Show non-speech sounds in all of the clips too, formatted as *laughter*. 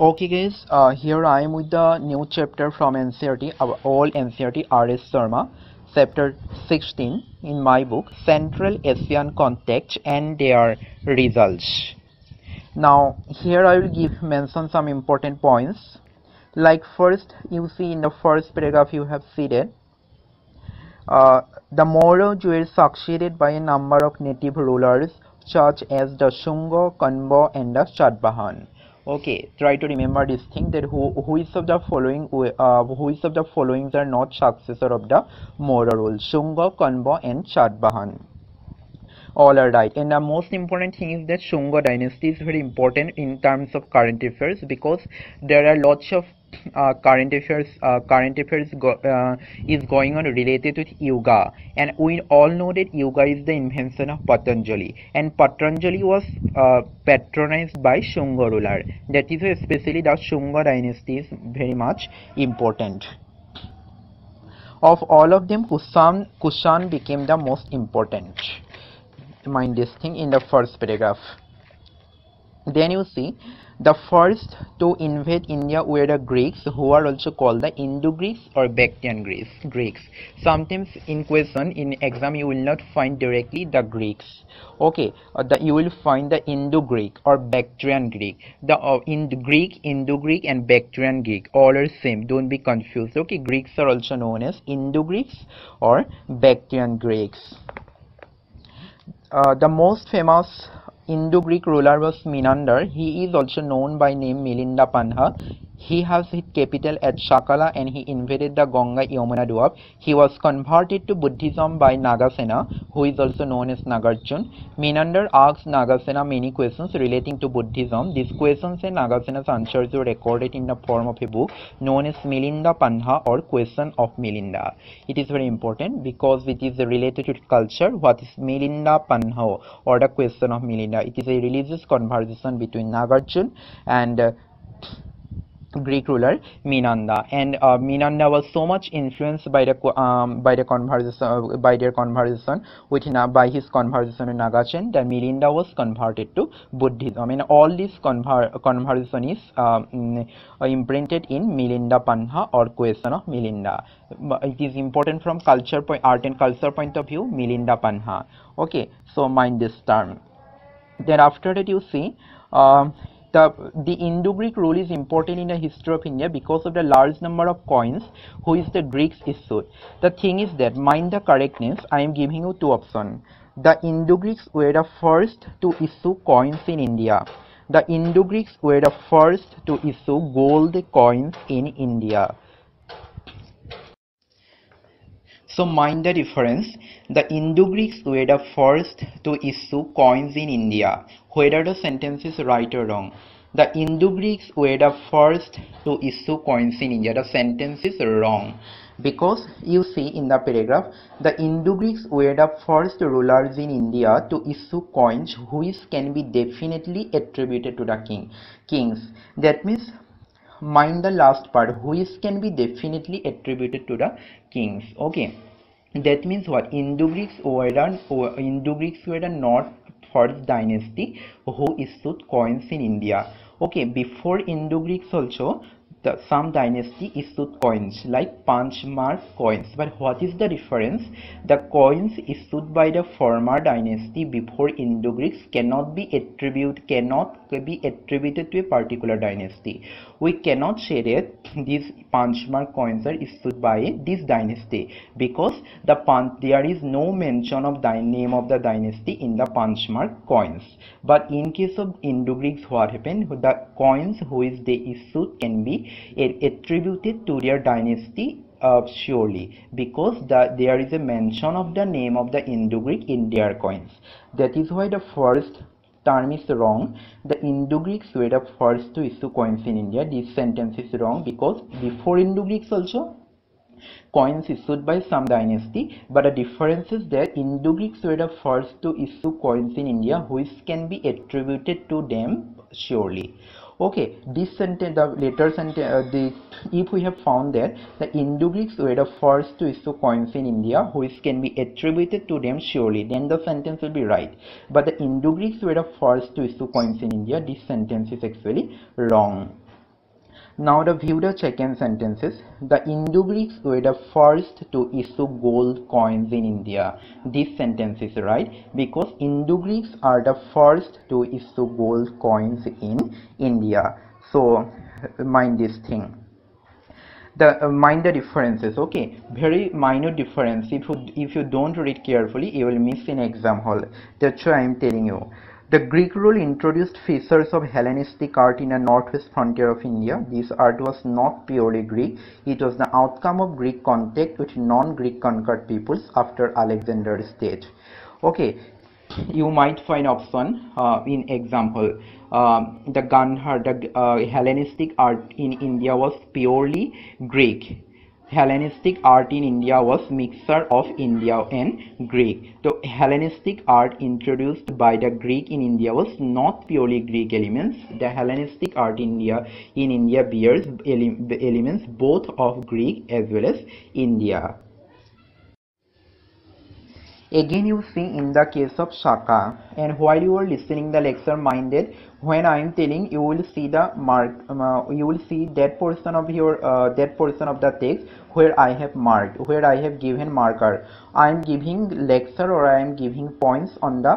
okay guys. Uh, here i am with the new chapter from ncert our old ncert rs sharma chapter 16 in my book central asian Context and their results. Now here i will give mention some important points. Like first you see in the first paragraph you have stated uh, the Maurya were succeeded by a number of native rulers such as the Shungo, Kanbo and the Satavahan okay try to remember this thing that who is of the following uh, is of the followings are not successor of the Maurya rule Shunga, Kanbo and Satavahan all are right. And the most important thing is that Shunga dynasty is very important in terms of current affairs because there are lots of uh, current affairs uh, current affairs go, uh, is going on related with yoga and we all know that yoga is the invention of Patanjali. And Patanjali was uh, patronized by Shunga ruler. That is especially the Shunga dynasty is very much important. Of all of them Kushan, Kushan became the most important. Mind this thing in the first paragraph then you see the first to invade India were the Greeks who are also called the Indo-Greeks or Bactrian Greeks. Greeks. Sometimes in question in exam you will not find directly the Greeks. Okay, uh, the, you will find the Indo-Greek or Bactrian Greek. The uh, in Greek Indo-Greek and Bactrian Greek all are same. Don't be confused. Okay, Greeks are also known as Indo-Greeks or Bactrian Greeks. Uh, the most famous Indo-Greek ruler was Menander. He is also known by name Milinda Panha. He has his capital at Shakala and he invaded the Ganga Yamuna Doab. He was converted to Buddhism by Nagasena, who is also known as Nagarjun. Menander asks Nagasena many questions relating to Buddhism. These questions and Nagasena's answers were recorded in the form of a book known as Milinda Panha or Question of Milinda. It is very important because it is related to culture. What is Milinda Panha or the Question of Milinda? It is a religious conversation between Nagarjun and uh, Greek ruler Menander, and uh, Menander was so much influenced by the um, by the conversation uh, by their conversation with uh, by his conversation in Nagachen that Milinda was converted to Buddhism. I mean, all this conver conversation is um, uh, imprinted in Milinda Panha or question of Milinda. It is important from culture point, art and culture point of view. Milinda Panha. Okay, so mind this term. Then after that, you see. Um, the the Indo-Greek rule is important in the history of India because of the large number of coins which the Greeks issued. The thing is that mind the correctness. I am giving you two options. The Indo-Greeks were the first to issue coins in India. The Indo-Greeks were the first to issue gold coins in India. So mind the difference. The Indo-Greeks were the first to issue coins in India. Whether the sentence is right or wrong. The Indo-Greeks were the first to issue coins in India. The sentence is wrong. Because you see in the paragraph, the Indo-Greeks were the first rulers in India to issue coins which can be definitely attributed to the king. Kings. That means mind the last part which can be definitely attributed to the kings okay that means what indo-greeks were the indo-greeks were the not first dynasty who issued coins in india okay before indo-greeks also the, some dynasty issued coins like punch-mark coins. But what is the difference? The coins issued by the former dynasty before Indo-Greeks cannot be attributed cannot be attributed to a particular dynasty. We cannot say that these punch-mark coins are issued by this dynasty because the Pan there is no mention of the name of the dynasty in the punch-mark coins. But in case of Indo-Greeks, what happened? The coins which they issued can be attributed to their dynasty uh, surely because the, there is a mention of the name of the Indo-Greek in their coins. That is why the first term is wrong. The Indo-Greeks were the first to issue coins in India. This sentence is wrong because before Indo-Greeks also coins issued by some dynasty but the difference is that Indo-Greeks were the first to issue coins in India which can be attributed to them surely okay this sentence the later sentence uh, the if we have found that the Indo-Greeks were the first to issue coins in India which can be attributed to them surely then the sentence will be right. But the Indo-Greeks were the first to issue coins in India this sentence is actually wrong Now the view the second sentences. The Indo-Greeks were the first to issue gold coins in India. This sentence is right because Indo-Greeks are the first to issue gold coins in India. So mind this thing the uh, mind the differences okay very minor difference if you if you don't read carefully you will miss in exam hall that's why i'm telling you the Greek rule introduced features of Hellenistic art in the northwest frontier of India. This art was not purely Greek. It was the outcome of Greek contact with non-Greek conquered peoples after Alexander's death. Okay, you might find option uh, in example. Uh, the Gandhar, the uh, Hellenistic art in India was purely Greek Hellenistic art in India was mixture of India and Greek. The Hellenistic art introduced by the Greek in India was not purely Greek elements. The Hellenistic art in India in India bears ele elements both of Greek as well as India. Again you see in the case of Shaka and while you are listening the lecture minded when I am telling you will see the mark um, uh, you will see that portion of your uh, that portion of the text where I have marked where I have given marker. I am giving lecture or I am giving points on the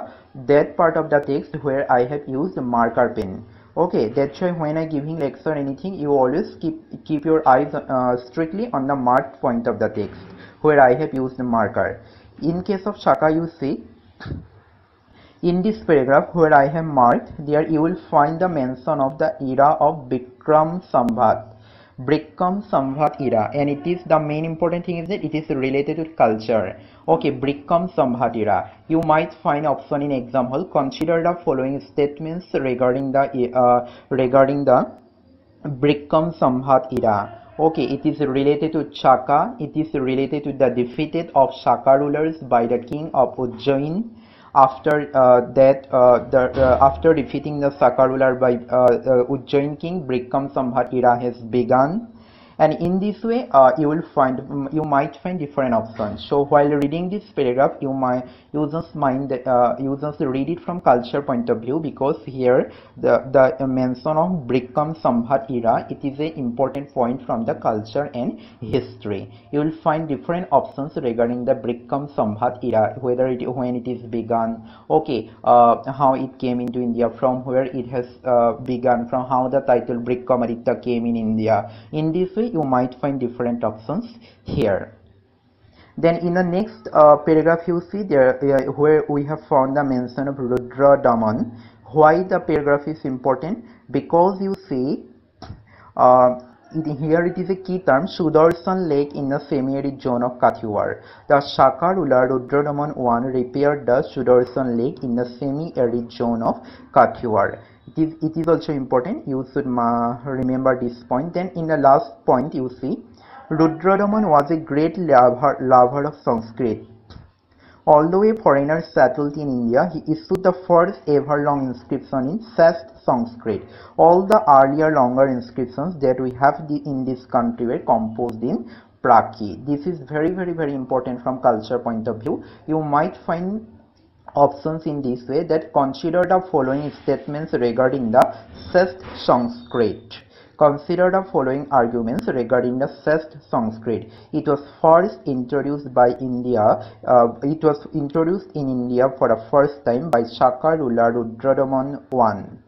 that part of the text where I have used the marker pen. Okay that's why when I giving lecture anything you always keep keep your eyes uh, strictly on the marked point of the text where I have used the marker in case of Shaka you see in this paragraph where I have marked there you will find the mention of the era of Bikram Samvat Bikram Samvat era. And it is the main important thing is that it is related to culture. Okay Bikram Samvat era. You might find option in example. Consider the following statements regarding the uh, regarding the Bikram Samvat era okay it is related to Shaka. It is related to the defeated of Shaka rulers by the king of Ujjain after uh, that uh, the, uh, after defeating the Shaka ruler by uh, uh, Ujjain king Bikram Samvat era has begun and in this way uh, you will find um, you might find different options. So while reading this paragraph you might just mind uh, just read it from culture point of view because here the the mention of Bikram Samvat era it is a important point from the culture and history. You will find different options regarding the Bikram Samvat era whether it when it is begun. Okay uh, how it came into India from where it has uh, begun from how the title Bikram came in India. In this way you might find different options here. Then in the next uh, paragraph you see there uh, where we have found the mention of Rudradaman why the paragraph is important? Because you see uh, it, here it is a key term Sudarshan Lake in the semi-arid zone of Kathiawar. The Shaka ruler Rudradaman I repaired the Sudarshan Lake in the semi-arid zone of Kathiawar it is it is also important. You should remember this point. Then in the last point you see Rudradaman was a great lover, lover of Sanskrit. Although a foreigner settled in India he issued the first ever long inscription in Sanskrit. All the earlier longer inscriptions that we have in this country were composed in Prakrit this is very very very important from culture point of view. You might find options in this way that consider the following statements regarding the Sest Sanskrit. Consider the following arguments regarding the Sest Sanskrit. It was first introduced by India. Uh, it was introduced in India for the first time by Shaka ruler Rudradaman I.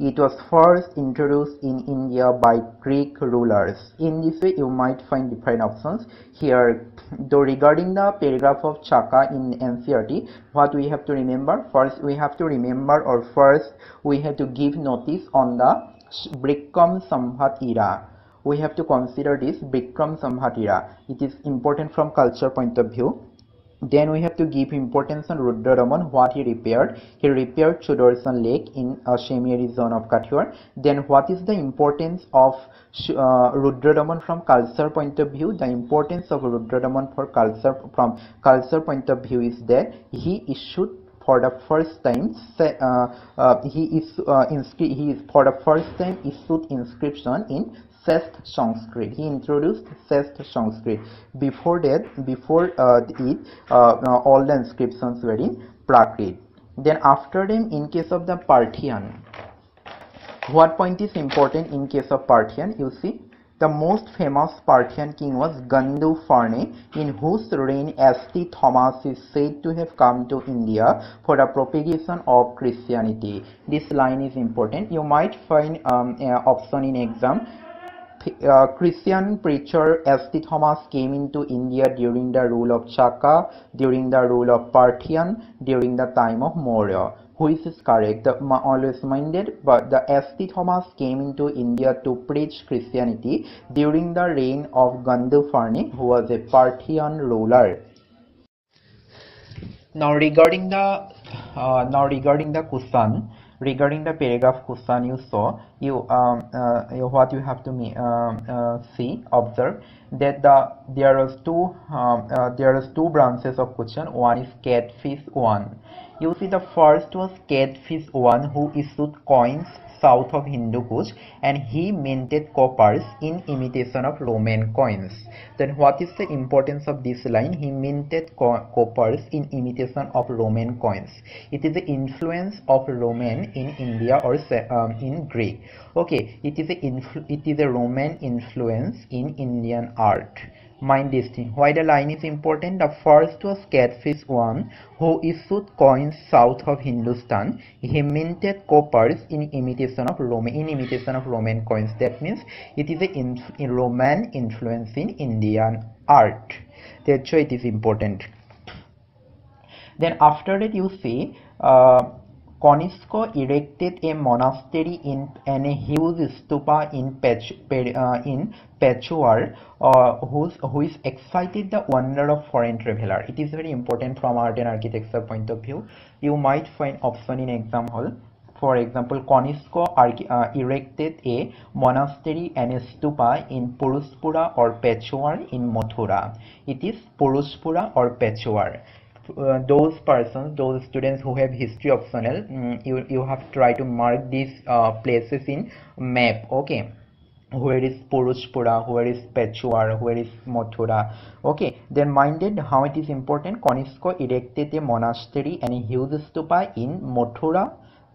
It was first introduced in India by Greek rulers. In this way, you might find different options. Here, though regarding the paragraph of Shaka in NCERT, what we have to remember? First, we have to remember or first, we have to give notice on the Bikram Samvat era. We have to consider this Bikram Samvat era. It is important from culture point of view. Then we have to give importance on Rudradaman, what he repaired. He repaired Sudarshan Lake in a semi-arid zone of Kathiawar. Then what is the importance of uh, Rudradaman from culture point of view? The importance of Rudradaman for culture from culture point of view is that he issued for the first time uh, uh, he is uh, he is for the first time issued inscription in Sest Sanskrit. He introduced Sest Sanskrit. Before that, before uh, it, uh, all the inscriptions were in Prakrit. Then after them, in case of the Parthian, what point is important in case of Parthian you see the most famous Parthian king was Gundupharne, in whose reign St. Thomas is said to have come to India for the propagation of Christianity. This line is important. You might find um, uh, option in exam. Uh, Christian preacher St. Thomas came into India during the rule of Shaka, during the rule of Parthian, during the time of Maurya which is correct the, always minded but the St. Thomas came into India to preach Christianity during the reign of Gundupharne who was a Parthian ruler now regarding the uh, now regarding the Kushan regarding the paragraph Kushan you saw you um, uh, what you have to uh, uh, see observe that the there are two um, uh, there are two branches of Kushan one is Kadphises one. You see the first was Kadphises one who issued coins south of Hindu Kush and he minted coppers in imitation of Roman coins. Then what is the importance of this line? He minted co coppers in imitation of Roman coins. It is the influence of Roman in India or um, in Greek. Okay, it is a it is a Roman influence in Indian art mind this thing. Why the line is important? The first was Kadphises one who issued coins south of hindustan. He minted coppers in imitation of roman in imitation of roman coins. That means it is a roman influence in indian art. That's why it is important. Then after that you see uh, Konisko erected a monastery in and a huge stupa in, Pech, uh, in Peshawar, uh, who's, who is excited the wonder of foreign traveler. It is very important from art and architecture point of view. You might find option in exam hall. For example, Konisko uh, erected a monastery and a stupa in Purushpura or Peshawar in Mathura. It is Purushpura or Peshawar uh, those persons those students who have history optional um, you you have tried to mark these uh, places in map okay where is Purushpura, where is Peshawar, where is Mathura. Okay, then minded how it is important. Konisko erected a monastery and a huge stupa in Mathura.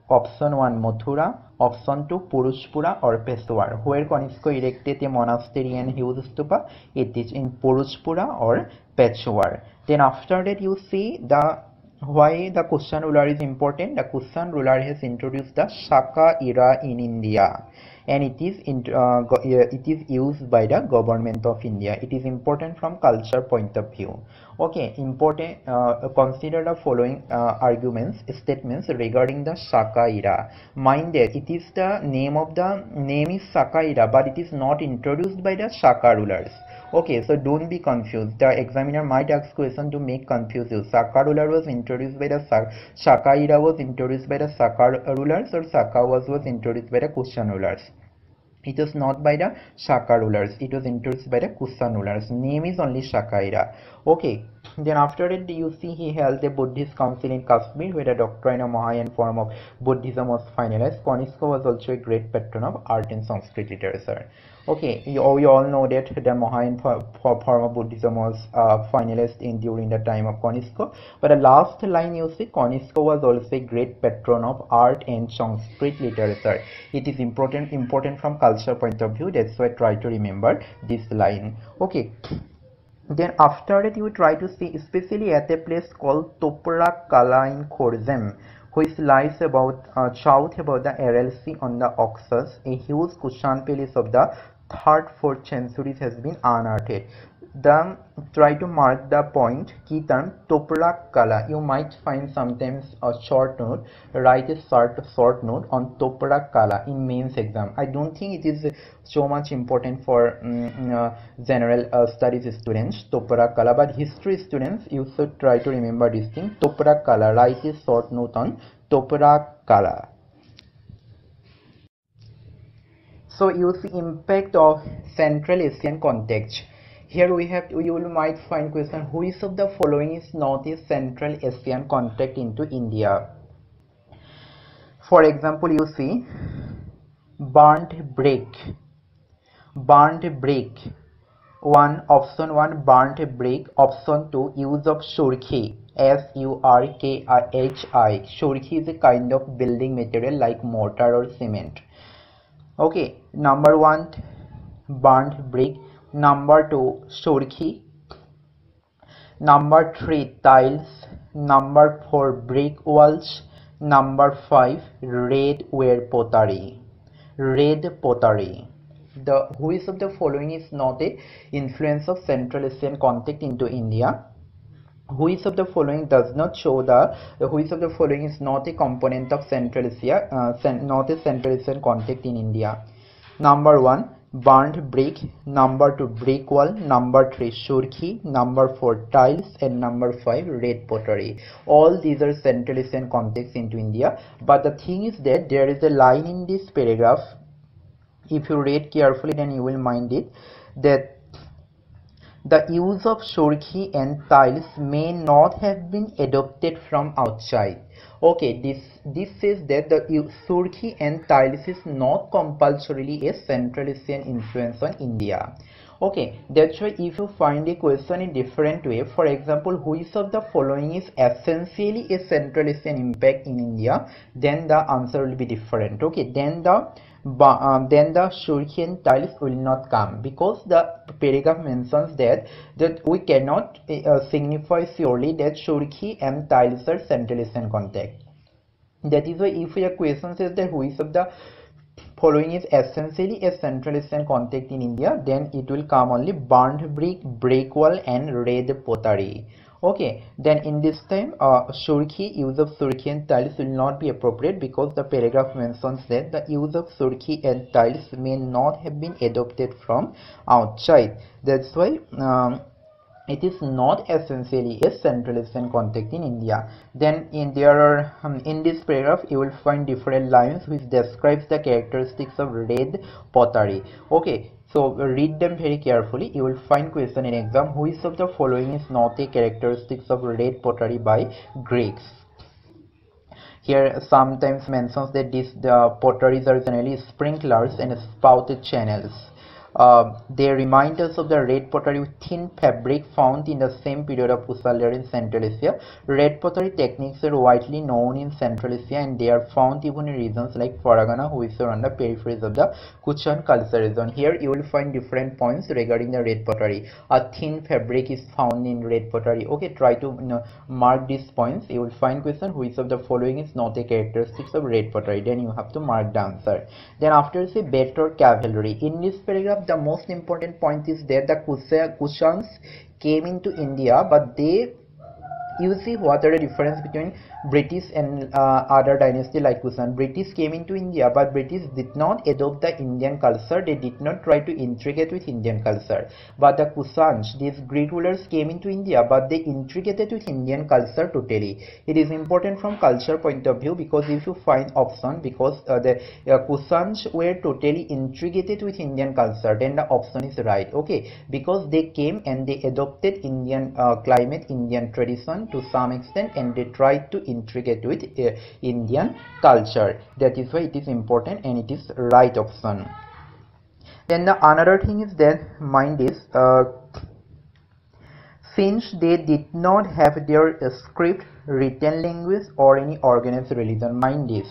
Option 1 Mathura, option 2 Purushpura or Peshawar. Where Konisko erected a monastery and huge stupa? It is in Purushpura or Peshawar then after that you see the why the Kushan ruler is important? The Kushan ruler has introduced the Shaka era in India. And it is in, uh, it is used by the government of India. It is important from culture point of view. Okay important uh, consider the following uh, arguments statements regarding the Shaka era. Mind that it is the name of the name is Shaka era but it is not introduced by the Shaka rulers okay so don't be confused. The examiner might ask question to make confuse you. Shaka ruler was introduced by the Shaka era was introduced by the Shaka rulers or Shaka was was introduced by the Kushan rulers? It was not by the Shaka rulers. It was introduced by the Kushan rulers. Name is only Shaka okay then after it you see he held a Buddhist council in Kashmir where the doctrine of Mahayan form of Buddhism was finalized? Konisko was also a great patron of art and Sanskrit literature okay you, we all know that the form of Buddhism was uh, finalized in during the time of Konisko but the last line you see Konisko was also a great patron of art and Sanskrit literature. It is important important from culture point of view. That's why I try to remember this line. Okay. Then after that you try to see especially at a place called Toprak Kala in Khorezm which lies about uh, south about the Sea on the Oxus, a huge Kushan palace of the third fourth centuries has been unearthed. Then try to mark the point key term toprak kala. You might find sometimes a short note write a short short note on toprak kala in mains exam. I don't think it is so much important for um, uh, general uh, studies students toprak kala. But history students you should try to remember this thing. Toprak kala write a short note on toprak kala so you see impact of central asian context. Here we have you will might find question is of the following is not a central asian contact into india? For example you see burnt brick. Burnt brick. One option one burnt brick. Option two use of surkhi s u r k h i. Surkhi is a kind of building material like mortar or cement okay number one burnt brick number two surkhi. Number three tiles. Number four brick walls. Number five red ware pottery. Red pottery. The which of the following is not a influence of central asian contact into india which of the following does not show the which of the following is not a component of central asia uh, not a central asian contact in india? Number one burnt brick. Number two brick wall. Number three surkhi number four tiles. And number five red pottery. All these are central asian contexts into india. But the thing is that there is a line in this paragraph. If you read carefully then you will mind it that the use of surkhi and tiles may not have been adopted from outside. Okay this this says that the surkhi and tiles is not compulsorily a central asian influence on india. Okay that's why if you find a question in different way for example which of the following is essentially a central asian impact in india then the answer will be different. Okay then the but um, then the Shuriken tiles will not come because the paragraph mentions that that we cannot uh, signify surely that Surkhi and tiles are Central Asian contact. That is why if your question says that which of the following is essentially a Central Asian contact in India, then it will come only burnt brick, brick wall and red pottery okay then in this time uh, surkhi use of surkhi and tiles will not be appropriate because the paragraph mentions that the use of surkhi and tiles may not have been adopted from outside. That's why um, it is not essentially a central asian contact in india. Then in there are um, in this paragraph you will find different lines which describes the characteristics of red pottery. Okay so read them very carefully. You will find question in exam. Which of the following is not a characteristics of red pottery by Greeks? Here sometimes mentions that these the potteries are generally sprinklers and spouted channels. Uh, they remind us of the red pottery with thin fabric found in the same period of Kushan in Central Asia. Red pottery techniques are widely known in Central Asia and they are found even in regions like Ferghana, which are on the peripheries of the Kushan culture region. Here you will find different points regarding the red pottery. A thin fabric is found in red pottery. Okay, try to you know, mark these points. You will find question which of the following is not a characteristics of red pottery. Then you have to mark the answer. Then after say better cavalry. In this paragraph the most important point is that the Kushans came into India but they you see what are the difference between British and uh, other dynasty like Kushan. British came into India but British did not adopt the Indian culture. They did not try to integrate with Indian culture. But the Kushans, these Greek rulers came into India but they integrated with Indian culture totally. It is important from culture point of view because if you find option because uh, the uh, were totally integrated with Indian culture then the option is right. Okay because they came and they adopted Indian uh, climate, Indian tradition to some extent and they tried to integrate with uh, Indian culture. That is why it is important and it is right option. Then the another thing is that mind is uh, since they did not have their uh, script, written language or any organized religion. Mind this,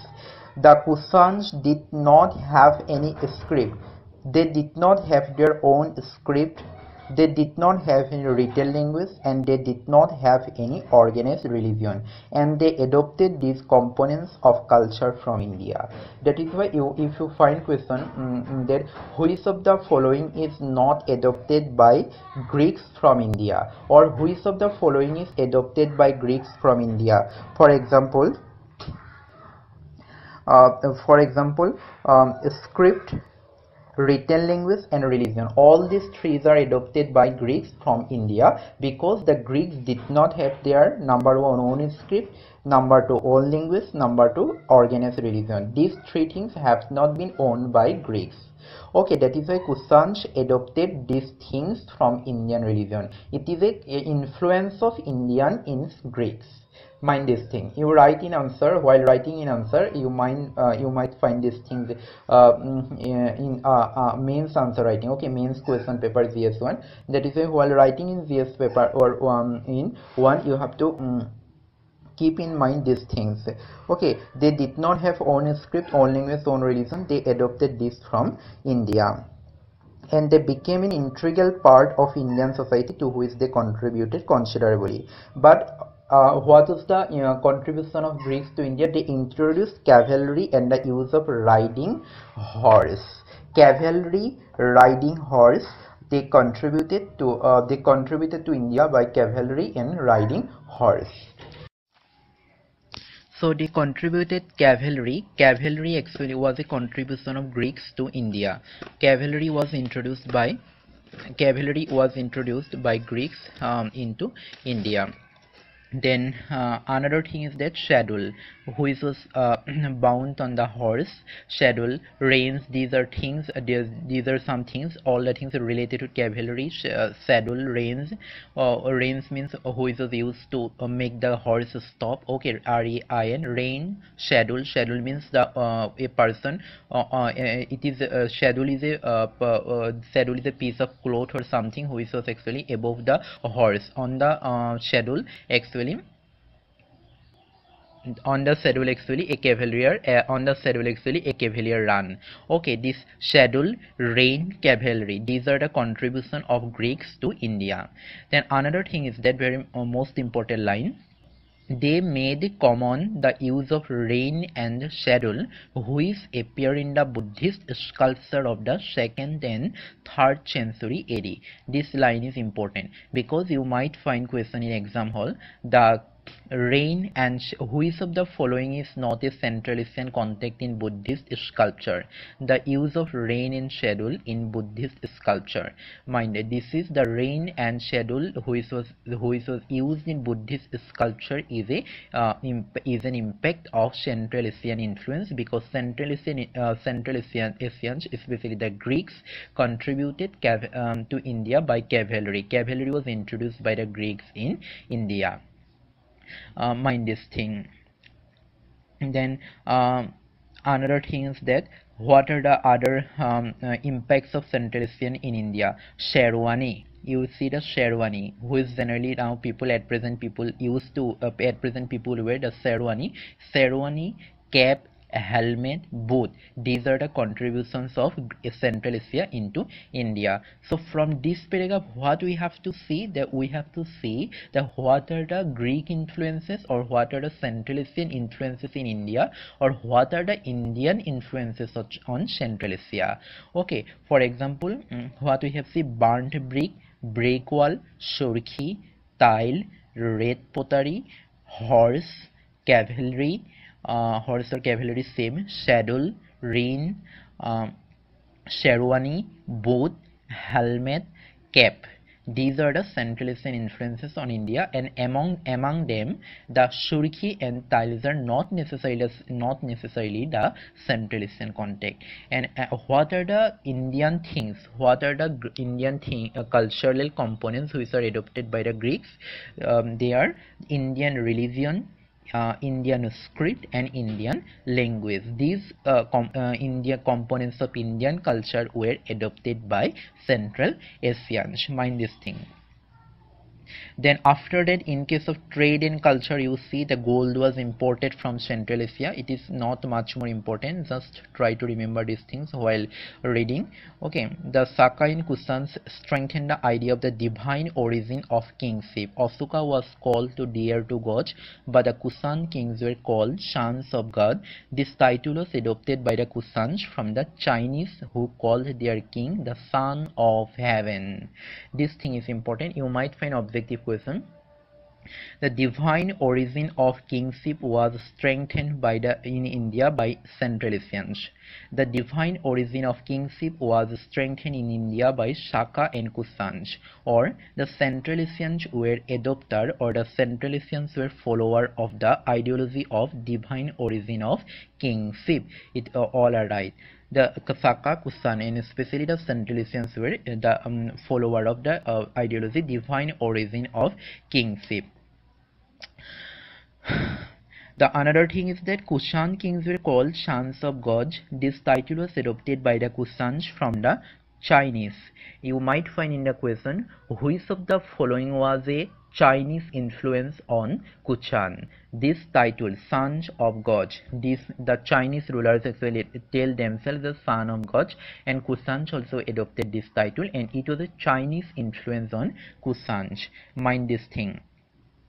the Kushans did not have any script. They did not have their own script, they did not have any written language and they did not have any organized religion and they adopted these components of culture from India. That is why you, if you find question um, that which of the following is not adopted by Greeks from India or which of the following is adopted by Greeks from India. For example, uh, for example, um, script written language and religion. All these three are adopted by greeks from india because the greeks did not have their number one own script number two own language number two organized religion. These three things have not been owned by greeks. Okay that is why kusans adopted these things from indian religion. It is a influence of indian in greeks mind this thing. You write in answer while writing in answer you might uh, you might find these things uh, mm, in uh, uh, mains answer writing. Okay mains question paper GS1 that is why while writing in GS paper or um, in one you have to um, keep in mind these things. Okay they did not have own script own language own religion. They adopted this from india. And they became an integral part of indian society to which they contributed considerably. But uh, what was the you know, contribution of Greeks to India? They introduced cavalry and the use of riding horse. Cavalry, riding horse. They contributed to uh, they contributed to India by cavalry and riding horse. So they contributed cavalry. Cavalry actually was a contribution of Greeks to India. Cavalry was introduced by cavalry was introduced by Greeks um, into India then uh, another thing is that saddle who is uh, *clears throat* bound on the horse saddle reins these are things uh, these are some things all the things related to cavalry uh, saddle reins uh, reins means who is used to uh, make the horse stop okay r-e-i-n rein saddle saddle means the uh, a person it is a saddle is a saddle is a piece of cloth or something who is actually above the horse on the saddle actually on the saddle actually a cavalier uh, on the saddle actually a cavalier run okay this saddle rein cavalry these are the contribution of greeks to india then another thing is that very uh, most important line they made common the use of rein and saddle which appear in the Buddhist sculpture of the 2nd and 3rd century AD. This line is important because you might find question in exam hall. The rein and which of the following is not a central Asian context in Buddhist sculpture? The use of rein and saddle in Buddhist sculpture. Mind this is the rein and saddle which was which was used in Buddhist sculpture is a uh, is an impact of Central Asian influence because Central Asian uh, Central Asian Asians, especially the Greeks, contributed um, to India by cavalry. Cavalry was introduced by the Greeks in India uh, mind this thing. And then um, another thing is that what are the other um, uh, impacts of Central Asian in India? Sherwani. You see the sherwani who is generally now people at present people used to uh, at present people wear the sherwani. Sherwani cap helmet both. These are the contributions of central asia into india. So from this paragraph what we have to see that we have to see that what are the greek influences or what are the central asian influences in india or what are the indian influences on central asia? Okay for example mm, what we have seen burnt brick brick wall surkhi tile red pottery horse cavalry uh, horse or cavalry same. Saddle rein um, sherwani boot helmet cap. These are the central asian influences on india and among among them the surkhi and tiles are not necessarily not necessarily the central asian context and uh, what are the indian things? What are the indian thing uh, cultural components which are adopted by the greeks? Um, they are indian religion uh, Indian script and Indian language. These uh, com uh, India components of Indian culture were adopted by Central Asians. Mind this thing then after that in case of trade and culture you see the gold was imported from central asia. It is not much more important. Just try to remember these things while reading. Okay the Shaka and Kusans strengthened the idea of the divine origin of kingship. Ashoka was called to dear to god but the Kusan kings were called sons of god. This title was adopted by the Kusans from the Chinese who called their king the son of heaven. This thing is important. You might find objective question the divine origin of kingship was strengthened by the in India by Central Asians. The divine origin of kingship was strengthened in India by Shaka and Kusans, or the Central Asians were adopter or the Central Asians were follower of the ideology of divine origin of kingship. It uh, all are right the Kasaka Kusan and especially the Central Asians were the um, follower of the uh, ideology divine origin of kingship. *sighs* The another thing is that Kushan kings were called sons of gods. This title was adopted by the Kushans from the Chinese. You might find in the question which of the following was a Chinese influence on Kushan. This title, Sons of God, this the Chinese rulers actually tell themselves the son of God and Kushan also adopted this title and it was a Chinese influence on Kushan. Mind this thing.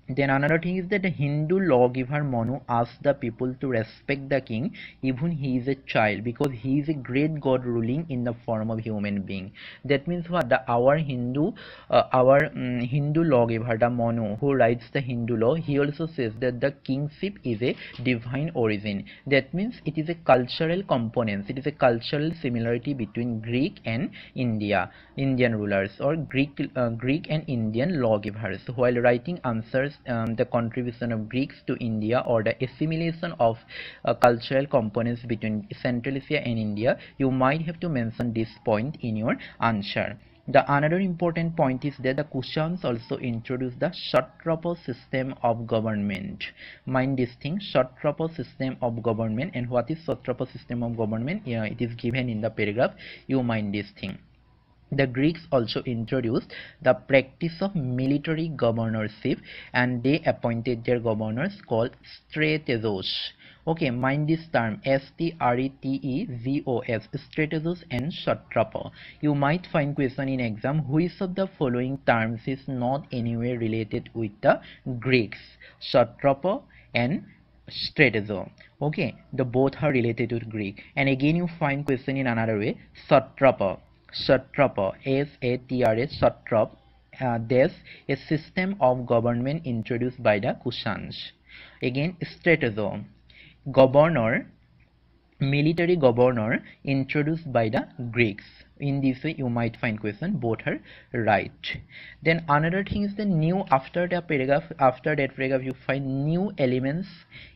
Then another thing is that the Hindu lawgiver Manu asked the people to respect the king even he is a child because he is a great god ruling in the form of human being. That means what the our Hindu uh, our um, Hindu lawgiver the Manu who writes the Hindu law he also says that the kingship is a divine origin. That means it is a cultural component. It is a cultural similarity between Greek and India Indian rulers or Greek uh, Greek and Indian lawgivers while writing answers um, the contribution of Greeks to India or the assimilation of uh, cultural components between Central Asia and India, you might have to mention this point in your answer. The another important point is that the Kushans also introduced the Satrapa system of government. Mind this thing, Satrapa system of government and what is Satrapa system of government? Yeah, it is given in the paragraph. You mind this thing. The Greeks also introduced the practice of military governorship and they appointed their governors called strategos. Okay, mind this term S-T-R-E-T-E-Z-O-S, strategos and satrapa. You might find question in exam which of the following terms is not anywhere related with the Greeks, satrapa and stratego okay the both are related to greek and again you find question in another way satrapa satrapa s-a-t-r-a satrap uh, there's a system of government introduced by the Kushans. Again stratego governor military governor introduced by the Greeks. In this way you might find question both are right. Then another thing is the new after the paragraph after that paragraph you find new elements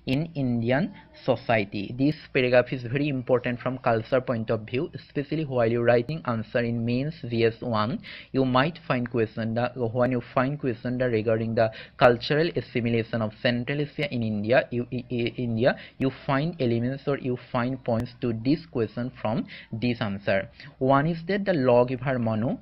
in Indian society. This paragraph is very important from culture point of view especially while you're writing answer in mains GS1 you might find question that when you find question that regarding the cultural assimilation of central asia in india you india you find elements or you find points to this question from this answer. One is that the lawgiver Manu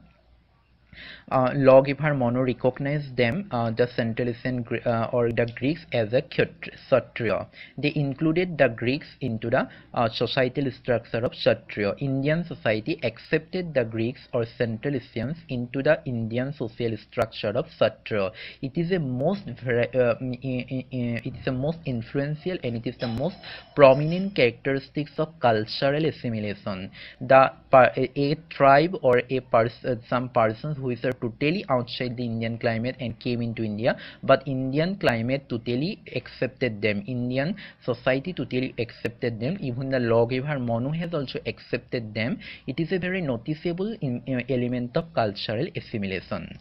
lawgiver Manu recognized them, uh, the Central Asian uh, or the Greeks as a Kshatriya. They included the Greeks into the uh, societal structure of Kshatriya. Indian society accepted the Greeks or Central Asians into the Indian social structure of Kshatriya. It is a most uh, it is the most influential and it is the most prominent characteristics of cultural assimilation. The a tribe or a person, some persons who is totally outside the Indian climate and came into India but Indian climate totally accepted them Indian society totally accepted them even the lawgiver Manu has also accepted them it is a very noticeable in, uh, element of cultural assimilation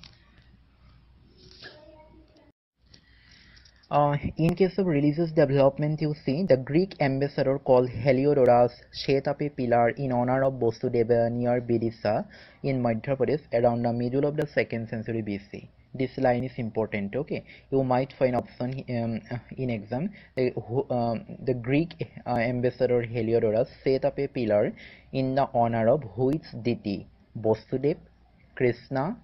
Uh, in case of religious development, you see the Greek ambassador called Heliodorus set up a pillar in honor of Vasudeva near Vidisha in Madhya Pradesh around the middle of the second century BC. This line is important. Okay, you might find option um, in exam. Um, the Greek uh, ambassador Heliodorus set up a pillar in the honor of which deity? Vasudev, Krishna,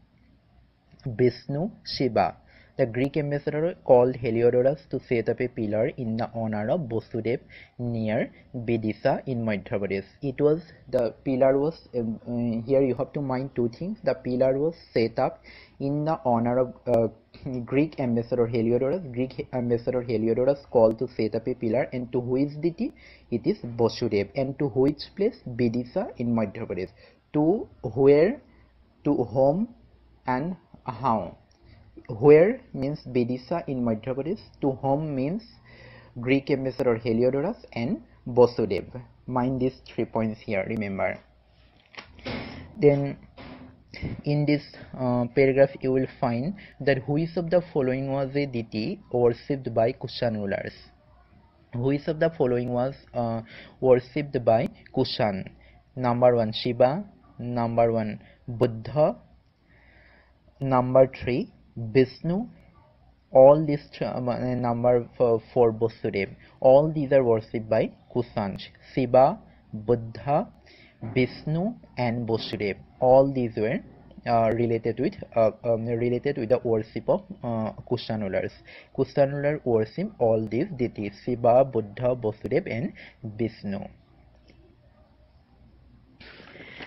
Vishnu, Shiva the Greek ambassador called Heliodorus to set up a pillar in the honor of Vasudev near Vidisha in Madhya Pradesh. It was the pillar was um, uh, here you have to mind two things. The pillar was set up in the honor of uh, *clears throat* Greek ambassador Heliodorus. Greek ambassador Heliodorus called to set up a pillar and to which deity? It is Vasudev and to which place? Vidisha in Madhya Pradesh. To where? To whom and how where means Bedisa in Madhya Pradesh, to whom means Greek ambassador Heliodorus and Vasudev. Mind these three points here, remember. Then in this uh, paragraph you will find that which of the following was a deity worshipped by Kushan rulers. Which of the following was uh, worshipped by Kushan? Number one Shiva, number one Buddha, number three Vishnu, all these uh, number for, Vasudev, all these are worshipped by Kushanj. Shiva, Buddha, Vishnu and Vasudev. All these were uh, related with uh, um, related with the worship of uh, Kushan rulers. Kushan ruler worship all these deities Shiva, Buddha, Vasudev and Vishnu.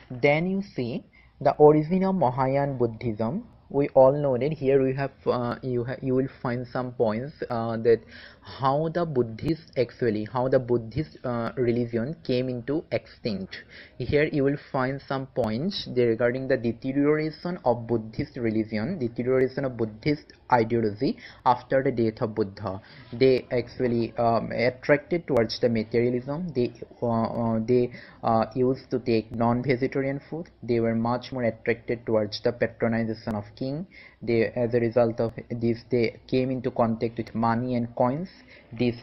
Then you see the origin of Mahayana Buddhism we all know that here we have uh, you you will find some points uh, that how the Buddhist actually how the Buddhist uh, religion came into extinct. Here you will find some points regarding the deterioration of Buddhist religion deterioration of Buddhist ideology after the death of Buddha. They actually um, attracted towards the materialism. They uh, uh, they uh, used to take non-vegetarian food. They were much more attracted towards the patronization of king. They as a result of this they came into contact with money and coins this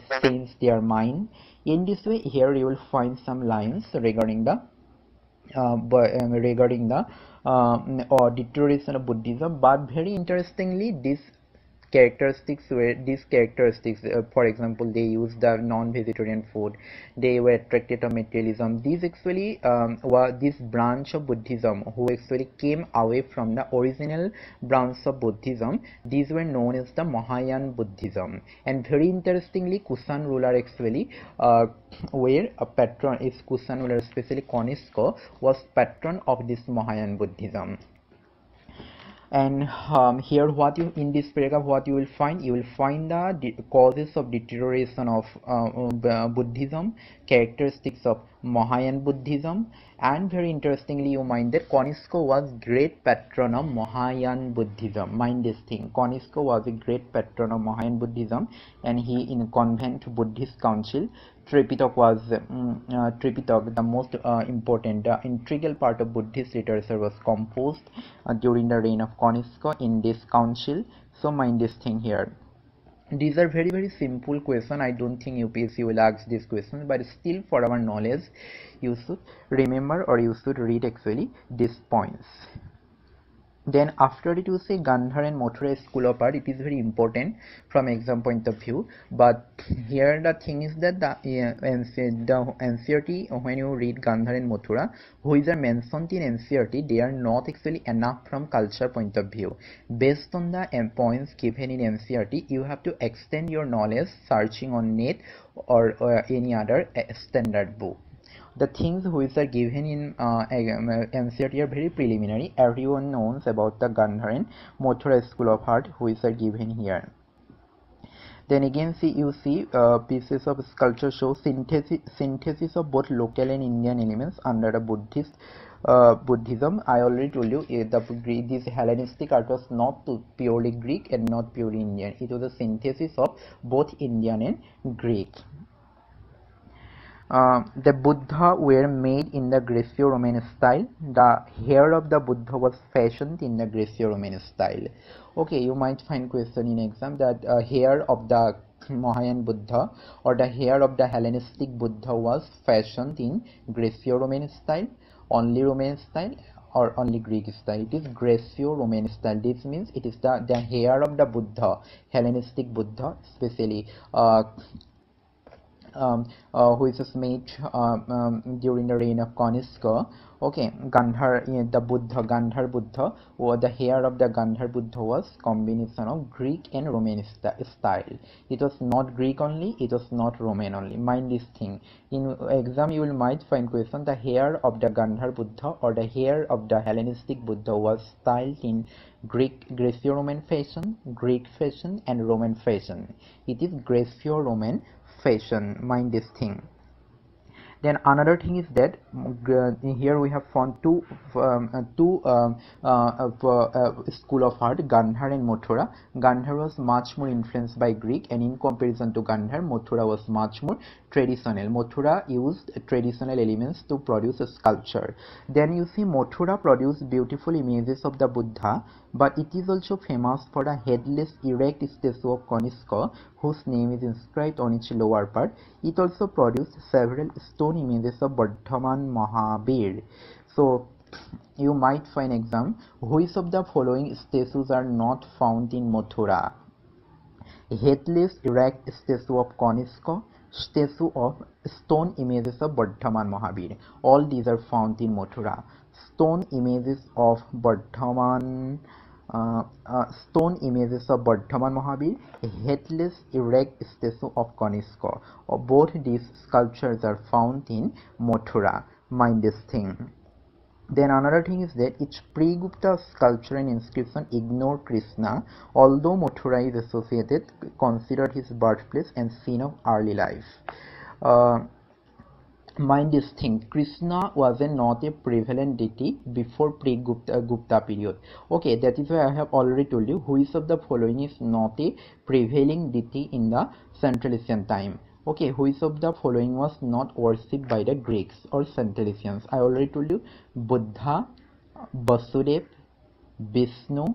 they are mine. In this way here you will find some lines regarding the uh, um, regarding the uh, or deterioration of Buddhism. But very interestingly this characteristics were these characteristics uh, for example they use the non-vegetarian food. They were attracted to materialism. These actually um, were this branch of buddhism who actually came away from the original branch of buddhism. These were known as the mahayana buddhism. And very interestingly kushan ruler actually uh, *clears throat* were a patron is kushan ruler especially Kanishka was patron of this mahayana buddhism and um, here what you in this paragraph what you will find you will find the causes of deterioration of uh, uh, buddhism characteristics of Mahayana Buddhism and very interestingly you mind that Kanishka was great patron of Mahayana Buddhism. Mind this thing. Kanishka was a great patron of Mahayana Buddhism and he in a convent Buddhist council Tripitaka was um, uh, Tripitaka the most uh, important uh, integral part of Buddhist literature was composed uh, during the reign of Kanishka in this council. So mind this thing here. These are very very simple question i don't think upsc will ask these questions but still for our knowledge you should remember or you should read actually these points then after it you say Gandhar and Mathura school of art it is very important from exam point of view. But here the thing is that the, uh, the NCERT when you read Gandhar and Mathura who is are mentioned in NCERT they are not actually enough from culture point of view. Based on the points given in NCERT you have to extend your knowledge searching on net or, or any other uh, standard book the things which are given in uh, NCERT are very preliminary. Everyone knows about the Gandharan Mathura School of Art which are given here. Then again see you see uh, pieces of sculpture show synthesis, synthesis of both local and Indian elements under the Buddhist uh, Buddhism. I already told you uh, the this Hellenistic art was not purely Greek and not purely Indian. It was a synthesis of both Indian and Greek. Uh, the Buddha were made in the Greco-Roman style. The hair of the Buddha was fashioned in the Greco-Roman style. Okay, you might find question in exam that uh, hair of the Mahayana Buddha or the hair of the Hellenistic Buddha was fashioned in Greco-Roman style, only Roman style or only Greek style. It is Greco-Roman style. This means it is the, the hair of the Buddha, Hellenistic Buddha, especially uh, um, uh, which is made uh, um, during the reign of Kanishka. Okay, Gandhar, the Buddha, Gandhar Buddha, or the hair of the Gandhar Buddha was combination of Greek and Roman st style. It was not Greek only, it was not Roman only. Mind this thing. In exam, you will might find question the hair of the Gandhar Buddha or the hair of the Hellenistic Buddha was styled in Greek Greco-Roman fashion, Greek fashion, and Roman fashion. It is Greco-Roman fashion mind this thing. Then another thing is that uh, here we have found two um, uh, two um, uh, uh, school of art Gandhar and Mathura. Gandhar was much more influenced by Greek and in comparison to Gandhar Mathura was much more traditional Mathura used traditional elements to produce a sculpture then you see Mathura produced beautiful images of the Buddha but it is also famous for the headless erect statue of Kanishka whose name is inscribed on its lower part. It also produced several stone images of Vardhaman Mahabir. So you might find exam which of the following statues are not found in Mathura. Headless erect statue of Kanishka, of Bardhaman Mahabir. All these are found in Mathura. Stone images of Bardhaman uh, uh, stone images of Bardhaman Mahabir, a headless erect statue of Kanishka. Uh, both these sculptures are found in Mathura. Mind this thing. Then another thing is that each pre-Gupta sculpture and inscription ignore Krishna, although Mathura is associated, considered his birthplace and scene of early life. Uh, mind this thing. Krishna was a not a prevalent deity before pre-gupta gupta period. Okay that is why i have already told you which of the following is not a prevailing deity in the central asian time okay which of the following was not worshipped by the greeks or centralisians i already told you buddha vasudev vishnu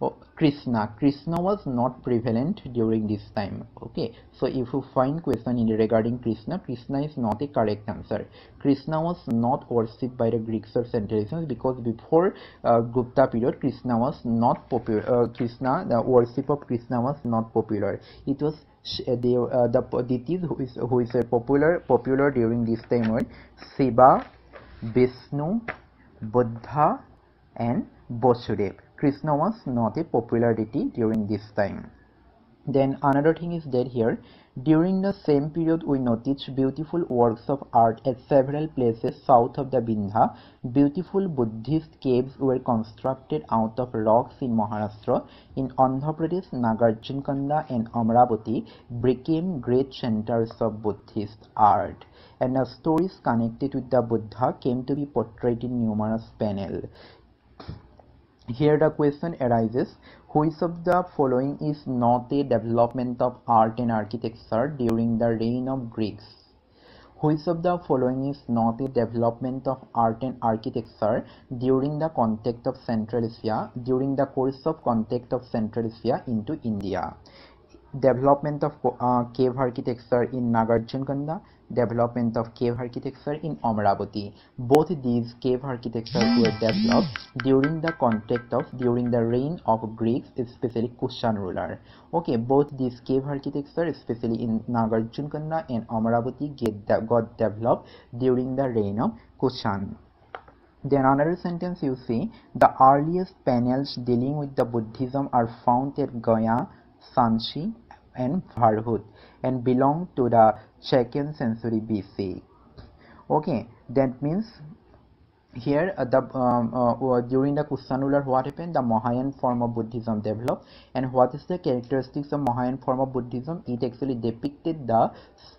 oh, krishna. Krishna was not prevalent during this time. Okay so if you find question in regarding krishna krishna is not a correct answer. Krishna was not worshipped by the greeks or centurions because before uh, gupta period krishna was not popular uh, krishna the worship of krishna was not popular. It was the uh, the deities who is who is popular popular during this time were shiva vishnu buddha and vasudev Krishna was not a popular deity during this time. Then another thing is that here during the same period we notice beautiful works of art at several places south of the Vindhya. Beautiful Buddhist caves were constructed out of rocks in Maharashtra. In Andhra Pradesh, Nagarjunkanda and Amravati became great centers of Buddhist art and the stories connected with the Buddha came to be portrayed in numerous panels. Here the question arises, which of the following is not a development of art and architecture during the reign of Greeks? Which of the following is not a development of art and architecture during the contact of Central Asia, during the course of contact of Central Asia into India? Development of uh, cave architecture in Nagarjunkanda, development of cave architecture in Amravati. Both these cave architectures were developed during the contact of during the reign of Greeks, especially Kushan ruler. Okay, both these cave architecture, especially in Nagarjunkanda and Amravati, get got developed during the reign of Kushan. Then another sentence you see, the earliest panels dealing with the Buddhism are found at Gaya, Sanchi and Bharhut and belong to the second century BC. Okay, that means here uh, the um, uh, uh, during the Kushan ruler what happened? The Mahayan form of Buddhism developed. And what is the characteristics of Mahayan form of Buddhism? It actually depicted the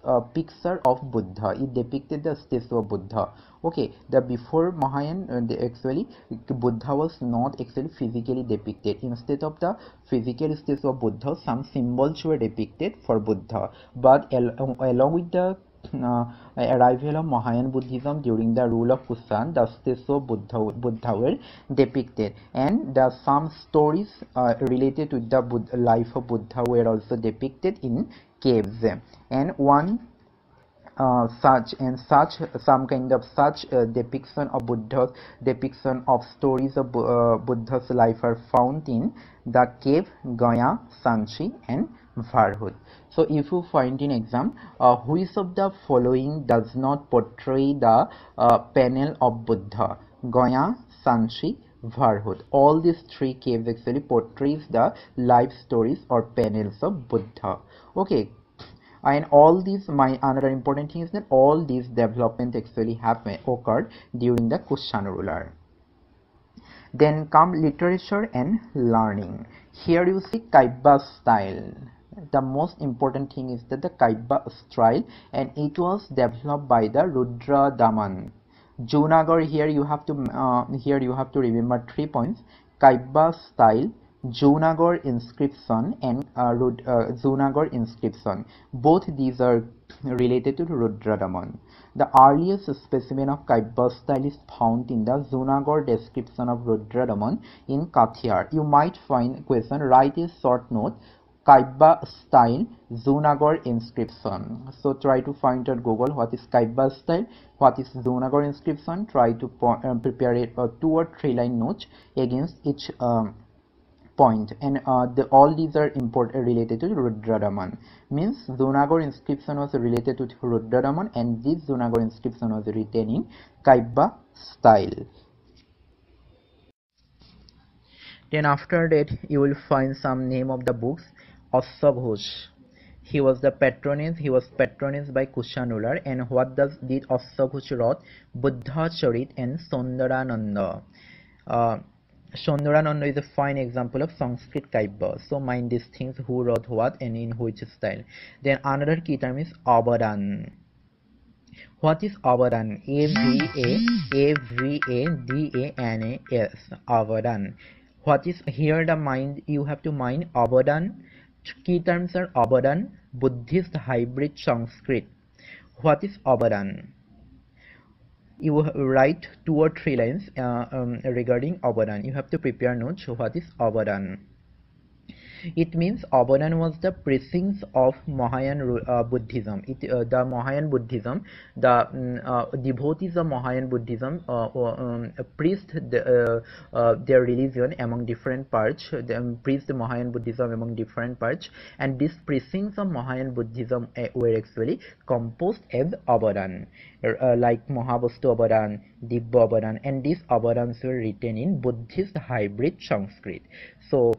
uh, picture of Buddha. It depicted the statue of Buddha. Okay the before Mahayan uh, actually Buddha was not actually physically depicted. Instead of the physical statue of Buddha some symbols were depicted for Buddha. But al along with the arrival of Mahayan Buddhism during the rule of Kushan, the statue of Buddha, Buddha were depicted, and the some stories uh, related to the Buddha, life of Buddha were also depicted in caves. And one uh, such and such some kind of such uh, depiction of Buddha's depiction of stories of uh, Buddha's life are found in the cave Gaya, Sanchi and Bharhut. So if you find in exam, uh, which of the following does not portray the uh, panel of Buddha? Gaya, Sanchi, Bharhut. All these three caves actually portrays the life stories or panels of Buddha. Okay, and all these my another important thing is that all these development actually have occurred during the Kushan ruler then come literature and learning here you see Kavya style the most important thing is that the Kavya style and it was developed by the Rudra Daman. Junagadh here you have to uh, here you have to remember three points Kavya style Junagadh inscription and uh, Rud, uh, Junagadh inscription both these are related to Rudradaman. The earliest specimen of Kavya style is found in the Junagadh description of Rudradaman in Kathiawar. You might find question write a short note Kavya style Junagadh inscription. So try to find at Google what is Kavya style, what is Junagadh inscription. Try to uh, prepare it uh, two or three line notes against each um, point and uh, the, all these are import uh, related to Rudradaman means Junagadh inscription was related to Rudradaman and this Junagadh inscription was written in Kavya style then after that you will find some name of the books Asya he was the patronage he was patronized by Kushan ruler and what does did Asya wrote Buddha Charit and Sundarananda uh, is a fine example of Sanskrit Kavya. So mind these things who wrote what and in which style. Then another key term is Avadan. What is Avadan? A V A A V A D A N A S. Avadan. What is here the mind you have to mind Avadan. Key terms are Avadan, Buddhist hybrid Sanskrit. What is Avadan? you write two or three lines uh, um, regarding Avadan. You have to prepare notes. What is Avadan? It means Avadan was the precincts of Mahayan uh, Buddhism. It, uh, the Mahayan Buddhism, the um, uh, devotees of Mahayan Buddhism uh, um, preached the, uh, uh, their religion among different parts. They um, Mahayan Buddhism among different parts, and these precincts of Mahayan Buddhism were actually composed as Avadan, like Mahavastu Avadan, Dibba Avadan, and these Avadans were written in Buddhist hybrid Sanskrit. So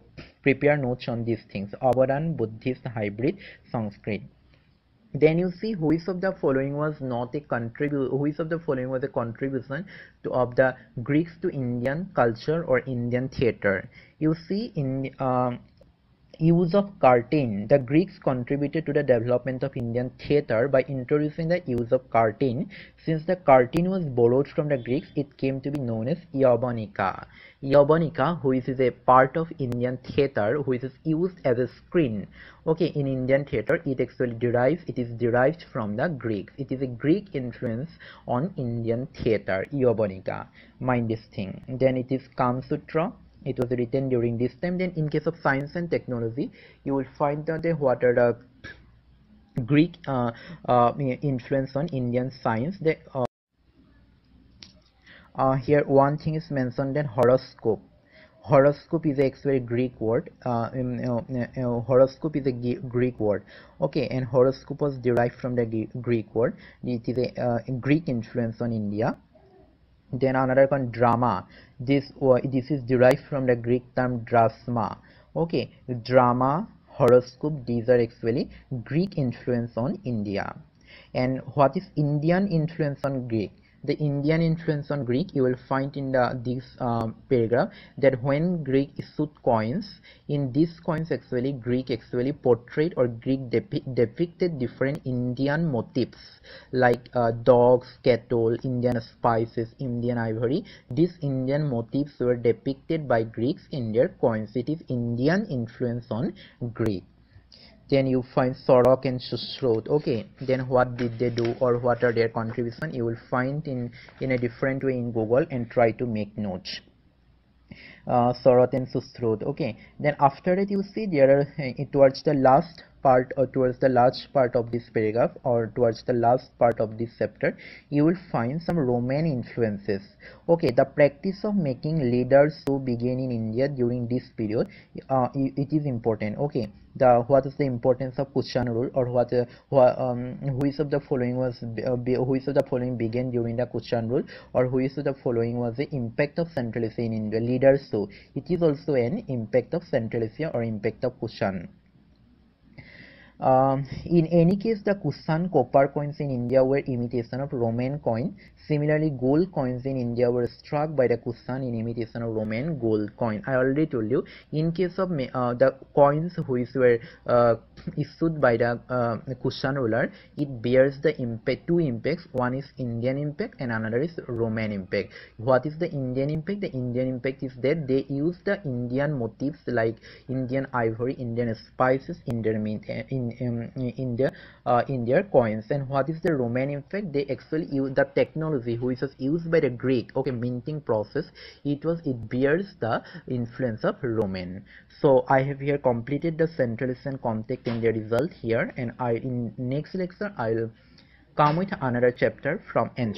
prepare notes on these things. Avadan Buddhist hybrid Sanskrit. Then you see which of the following was not a contribution which of the following was a contribution to of the Greeks to Indian culture or Indian theater. You see in um, use of curtain. The Greeks contributed to the development of Indian theatre by introducing the use of curtain. Since the curtain was borrowed from the Greeks, it came to be known as Yavanika. Yavanika, which is a part of Indian theatre, which is used as a screen. Okay, in Indian theatre, it actually derives, it is derived from the Greeks. It is a Greek influence on Indian theatre, Yavanika. Mind this thing. Then it is Kamasutra it was written during this time. Then in case of science and technology you will find that the what are the greek uh, uh, influence on indian science. The uh, uh, here one thing is mentioned then horoscope. Horoscope is actually greek word uh, um, horoscope is a greek word. Okay and horoscope was derived from the greek word. It is a greek influence on india then another one drama. This this is derived from the greek term drasma. Okay drama horoscope these are actually greek influence on india. And what is indian influence on greek the Indian influence on Greek, you will find in the this um, paragraph that when Greek issued coins, in these coins actually Greek actually portrayed or Greek depi depicted different Indian motifs like uh, dogs, cattle, Indian spices, Indian ivory. These Indian motifs were depicted by Greeks in their coins. It is Indian influence on Greek then you find Charaka and Sushruta okay then what did they do or what are their contribution? You will find in in a different way in Google and try to make notes. Uh, Charaka and Sushruta okay then after that you see there are uh, towards the last part or towards the last part of this paragraph or towards the last part of this chapter you will find some roman influences. Okay the practice of making leaders who began in india during this period uh, it is important. Okay the what is the importance of kushan rule or what, uh, um, which of the following was uh, which of the following began during the kushan rule or which of the following was the impact of central asia in india? Leaders so it is also an impact of central asia or impact of kushan um, in any case, the Kushan copper coins in India were imitation of Roman coin. Similarly, gold coins in India were struck by the Kushan in imitation of Roman gold coin. I already told you. In case of uh, the coins which were uh, issued by the uh, Kushan ruler, it bears the impact two impacts. One is Indian impact and another is Roman impact. What is the Indian impact? The Indian impact is that they use the Indian motifs like Indian ivory, Indian spices, Indian mint, uh, in in in their in their coins and what is the roman impact? they actually use the technology which was used by the greek okay minting process. It was it bears the influence of roman. So i have here completed the central asian context in the result here and i in next lecture i'll come with another chapter from ancient